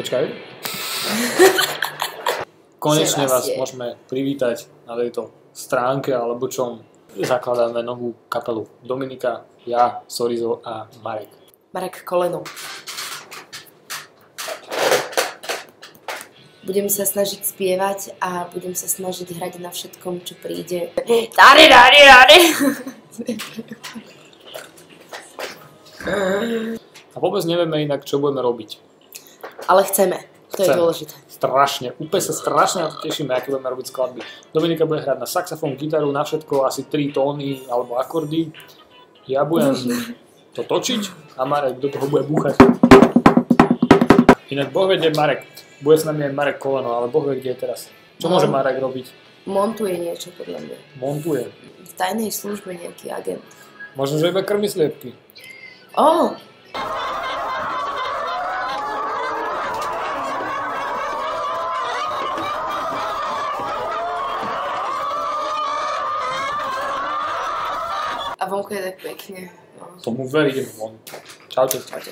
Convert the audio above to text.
Počkaj. Konečne vás je. môžeme privítať na tejto stránke alebo čom zakladáme novú kapelu. Dominika, ja, Sorizo a Marek. Marek Koleno. Budem sa snažiť spievať a budem sa snažiť hrať na všetkom, čo príde. Dary, dary, dary. A vôbec nevieme inak, čo budeme robiť. Ale chceme. To je Chceme. dôležité. Strašne, úplne sa strašne na to tešíme, aké budeme robiť skladby. Dominika bude hrať na saxofón, gitaru, na všetko asi 3 tóny alebo akordy. Ja budem to točiť a Marek do toho bude búchať. Inak Boh vie, kde je Marek. Bude s nami aj Marek Koleno, ale Boh vie, kde je teraz. Čo No. môže Marek robiť? Montuje niečo podľa mňa. Montuje. V tajnej službe nejaký agent. Možno, že iba krmi sliepky. Ó, A vonku je tak pekne. No. Tomu verím. Čaute. Čaute.